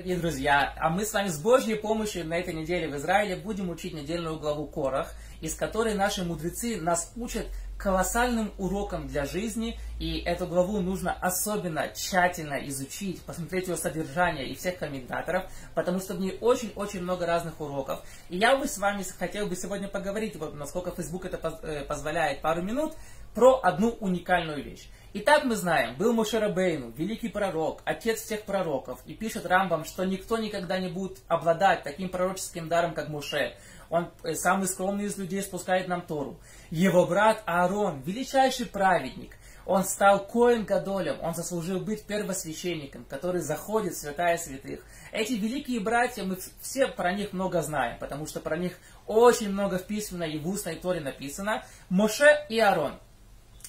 Дорогие друзья, а мы с вами с Божьей помощью на этой неделе в Израиле будем учить недельную главу Корах, из которой наши мудрецы нас учат колоссальным уроком для жизни, и эту главу нужно особенно тщательно изучить, посмотреть ее содержание и всех комментаторов, потому что в ней очень-очень много разных уроков. И я бы с вами хотел бы сегодня поговорить, вот насколько Facebook это э, позволяет, пару минут, про одну уникальную вещь. Итак, мы знаем, был Мушерабейну, великий пророк, отец всех пророков, и пишет Рамбам, что никто никогда не будет обладать таким пророческим даром, как Муше. Он э, самый скромный из людей спускает нам Тору. Его брат Аарон, величайший праведник, он стал Коэн Гадолем, он заслужил быть первосвященником, который заходит в святая святых. Эти великие братья, мы все про них много знаем, потому что про них очень много в письменной и в устной Торе написано. Моше и Аарон –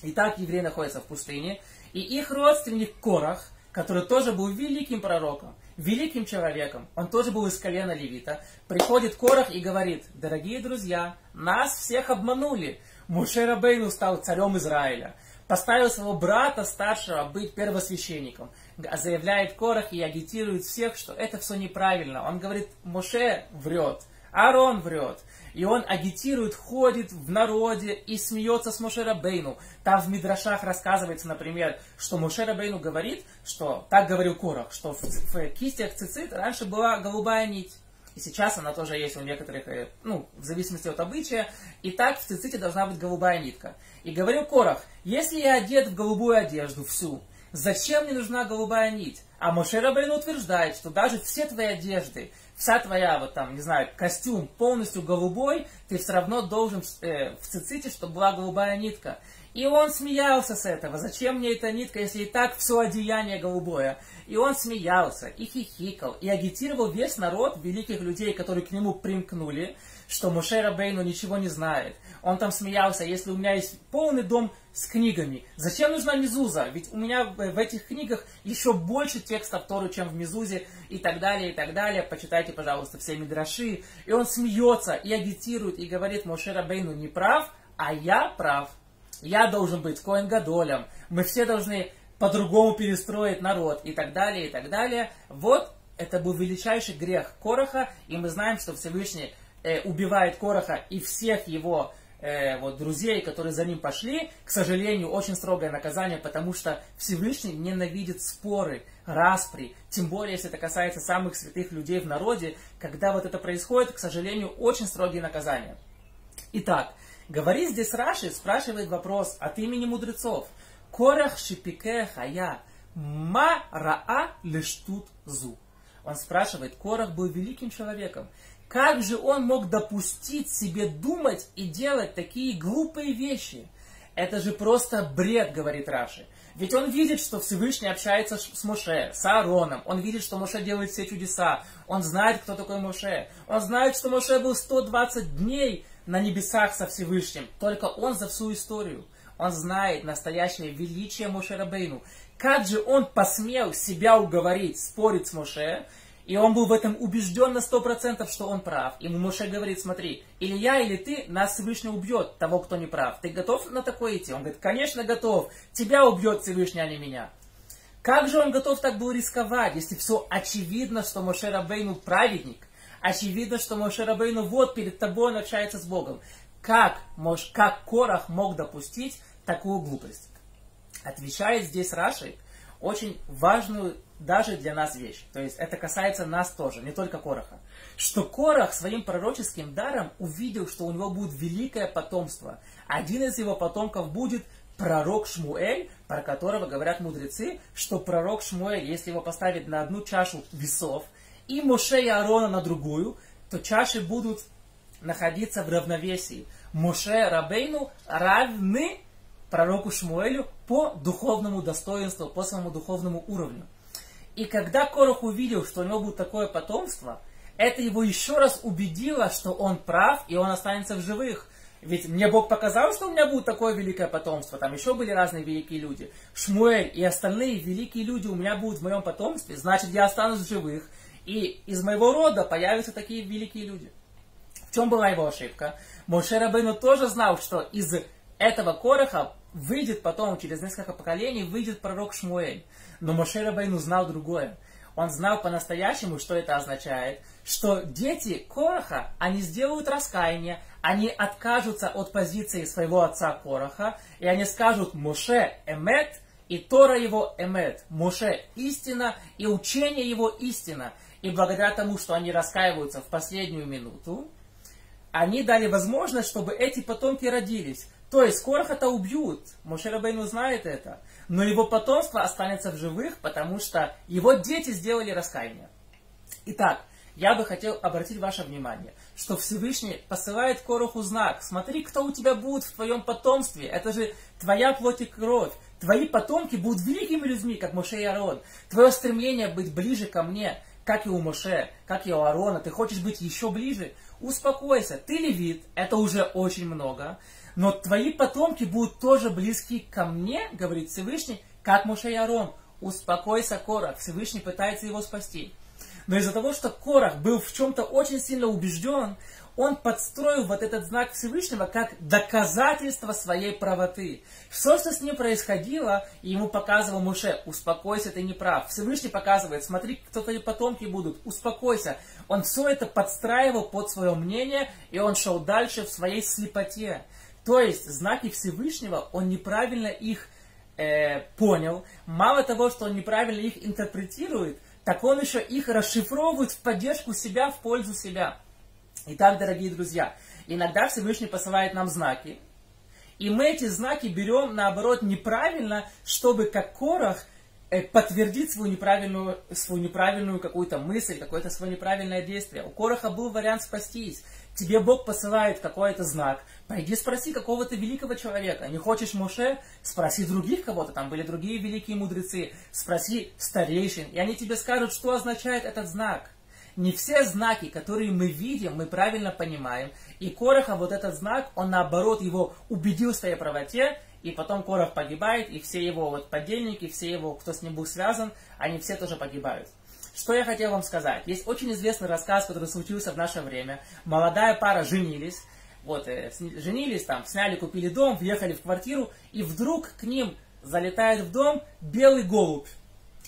Итак, евреи находятся в пустыне, и их родственник Корах, который тоже был великим пророком, великим человеком, он тоже был из колена Левита, приходит Корах и говорит, дорогие друзья, нас всех обманули, Муше Рабейну стал царем Израиля, поставил своего брата старшего быть первосвященником, заявляет Корах и агитирует всех, что это все неправильно. Он говорит, Муше врет, Аарон врет, и он агитирует, ходит в народе и смеется с Мошера Бейну. Там в Мидрашах рассказывается, например, что Мошера Бейну говорит, что, так говорил Корах, что в, в кистях цицит раньше была голубая нить. И сейчас она тоже есть у некоторых, э, ну, в зависимости от обычая. И так в циците должна быть голубая нитка. И говорил Корах, если я одет в голубую одежду всю, зачем мне нужна голубая нить? А Моше Рабейн утверждает, что даже все твои одежды, вся твоя, вот там, не знаю, костюм полностью голубой, ты все равно должен э, в циците, чтобы была голубая нитка. И он смеялся с этого. Зачем мне эта нитка, если и так все одеяние голубое? И он смеялся, и хихикал, и агитировал весь народ великих людей, которые к нему примкнули, что Мушера Бейну ничего не знает. Он там смеялся, если у меня есть полный дом с книгами, зачем нужна Мизуза? Ведь у меня в этих книгах еще больше текстов Торы, чем в Мизузе, и так далее, и так далее. Почитайте, пожалуйста, все Мидраши. И он смеется, и агитирует, и говорит, Мушера Бейну не прав, а я прав. Я должен быть Коэн Гадолем. Мы все должны по-другому перестроить народ и так далее, и так далее. Вот это был величайший грех Короха, и мы знаем, что Всевышний э, убивает Короха и всех его э, вот, друзей, которые за ним пошли. К сожалению, очень строгое наказание, потому что Всевышний ненавидит споры, распри, тем более, если это касается самых святых людей в народе. Когда вот это происходит, к сожалению, очень строгие наказания. Итак, Говорит здесь Раши, спрашивает вопрос от имени мудрецов. Корах шипике хая, ма раа лештут зу. Он спрашивает, Корах был великим человеком. Как же он мог допустить себе думать и делать такие глупые вещи? Это же просто бред, говорит Раши. Ведь он видит, что Всевышний общается с Моше, с Аароном. Он видит, что Моше делает все чудеса. Он знает, кто такой Моше. Он знает, что Моше был 120 дней на небесах со Всевышним. Только он за всю историю. Он знает настоящее величие Моше Рабейну. Как же он посмел себя уговорить, спорить с Моше, и он был в этом убежден на сто процентов, что он прав. Ему Моше говорит, смотри, или я, или ты, нас Всевышний убьет, того, кто не прав. Ты готов на такое идти? Он говорит, конечно, готов. Тебя убьет Всевышний, а не меня. Как же он готов так был рисковать, если все очевидно, что Моше Рабейну праведник? Очевидно, что Моше Рабейну вот перед тобой он общается с Богом. Как, мож, как Корах мог допустить такую глупость? Отвечает здесь Раши очень важную даже для нас вещь. То есть это касается нас тоже, не только Кораха. Что Корах своим пророческим даром увидел, что у него будет великое потомство. Один из его потомков будет пророк Шмуэль, про которого говорят мудрецы, что пророк Шмуэль, если его поставить на одну чашу весов, и Моше и Аарона на другую, то чаши будут находиться в равновесии. Моше Рабейну равны пророку Шмуэлю по духовному достоинству, по своему духовному уровню. И когда Корох увидел, что у него будет такое потомство, это его еще раз убедило, что он прав и он останется в живых. Ведь мне Бог показал, что у меня будет такое великое потомство. Там еще были разные великие люди. Шмуэль и остальные великие люди у меня будут в моем потомстве. Значит, я останусь в живых. И из моего рода появятся такие великие люди. В чем была его ошибка? Моше Рабейну тоже знал, что из этого короха выйдет потом, через несколько поколений, выйдет пророк Шмуэль. Но Моше Рабейну знал другое. он знал по-настоящему, что это означает, что дети Короха, они сделают раскаяние, они откажутся от позиции своего отца Короха, и они скажут «Моше эмет», и Тора его эмет, Моше истина, и учение его истина. И благодаря тому, что они раскаиваются в последнюю минуту, они дали возможность, чтобы эти потомки родились. То есть Короха-то убьют, Моше Рабейну знает это, но его потомство останется в живых, потому что его дети сделали раскаяние. Итак, я бы хотел обратить ваше внимание, что Всевышний посылает Короху знак. Смотри, кто у тебя будет в твоем потомстве. Это же твоя плоть и кровь. Твои потомки будут великими людьми, как Моше и Аарон. Твое стремление быть ближе ко мне, как и у Моше, как и у Аарона. Ты хочешь быть еще ближе? Успокойся. Ты левит, это уже очень много но твои потомки будут тоже близки ко мне, говорит Всевышний, как Моше и Арон. Успокойся, Корах. Всевышний пытается его спасти. Но из-за того, что Корах был в чем-то очень сильно убежден, он подстроил вот этот знак Всевышнего как доказательство своей правоты. Все, что с ним происходило, ему показывал Муше, успокойся, ты не прав. Всевышний показывает, смотри, кто твои потомки будут, успокойся. Он все это подстраивал под свое мнение, и он шел дальше в своей слепоте. То есть знаки Всевышнего, он неправильно их э, понял. Мало того, что он неправильно их интерпретирует, так он еще их расшифровывает в поддержку себя, в пользу себя. Итак, дорогие друзья, иногда Всевышний посылает нам знаки, и мы эти знаки берем, наоборот, неправильно, чтобы как Корах э, подтвердить свою неправильную, свою неправильную какую-то мысль, какое-то свое неправильное действие. У Короха был вариант спастись тебе Бог посылает какой-то знак, пойди спроси какого-то великого человека. Не хочешь Моше? Спроси других кого-то, там были другие великие мудрецы. Спроси старейшин, и они тебе скажут, что означает этот знак. Не все знаки, которые мы видим, мы правильно понимаем. И Короха вот этот знак, он наоборот его убедил в своей правоте, и потом Корох погибает, и все его вот подельники, все его, кто с ним был связан, они все тоже погибают. Что я хотел вам сказать? Есть очень известный рассказ, который случился в наше время. Молодая пара женились, вот, э, женились там, сняли, купили дом, въехали в квартиру, и вдруг к ним залетает в дом белый голубь.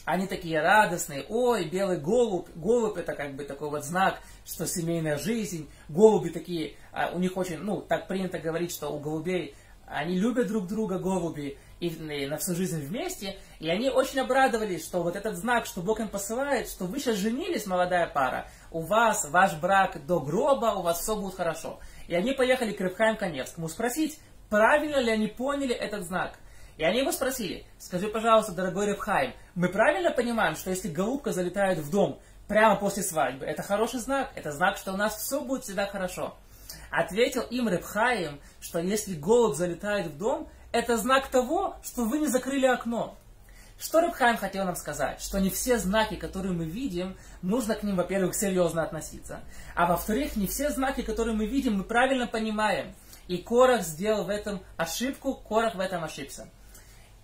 Они такие радостные, ой, белый голубь, голубь это как бы такой вот знак, что семейная жизнь, голуби такие, а у них очень, ну, так принято говорить, что у голубей, они любят друг друга, голуби, и на всю жизнь вместе, и они очень обрадовались, что вот этот знак, что Бог им посылает, что вы сейчас женились, молодая пара, у вас ваш брак до гроба, у вас все будет хорошо. И они поехали к Рыбхаем Коневскому спросить, правильно ли они поняли этот знак. И они его спросили, скажи, пожалуйста, дорогой Рыбхайм, мы правильно понимаем, что если голубка залетает в дом прямо после свадьбы, это хороший знак, это знак, что у нас все будет всегда хорошо. Ответил им Рыбхаим, что если голубь залетает в дом, это знак того, что вы не закрыли окно. Что Рабхайм хотел нам сказать? Что не все знаки, которые мы видим, нужно к ним, во-первых, серьезно относиться. А во-вторых, не все знаки, которые мы видим, мы правильно понимаем. И Корах сделал в этом ошибку, Корах в этом ошибся.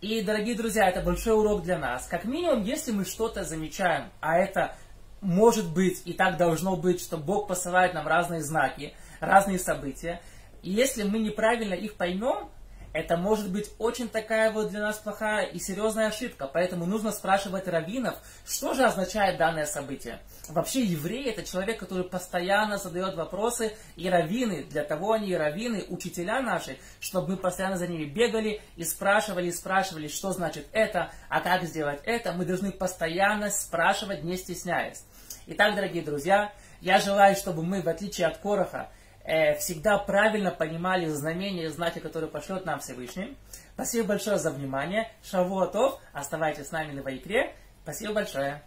И, дорогие друзья, это большой урок для нас. Как минимум, если мы что-то замечаем, а это может быть и так должно быть, что Бог посылает нам разные знаки, разные события, и если мы неправильно их поймем, это может быть очень такая вот для нас плохая и серьезная ошибка. Поэтому нужно спрашивать раввинов, что же означает данное событие. Вообще еврей это человек, который постоянно задает вопросы, и раввины, для того они и раввины, учителя наши, чтобы мы постоянно за ними бегали и спрашивали, и спрашивали, что значит это, а как сделать это. Мы должны постоянно спрашивать, не стесняясь. Итак, дорогие друзья, я желаю, чтобы мы, в отличие от Короха, э, всегда правильно понимали знамения и знаки, которые пошлет нам Всевышний. Спасибо большое за внимание. Шавуатов. Оставайтесь с нами на Вайкре. Спасибо большое.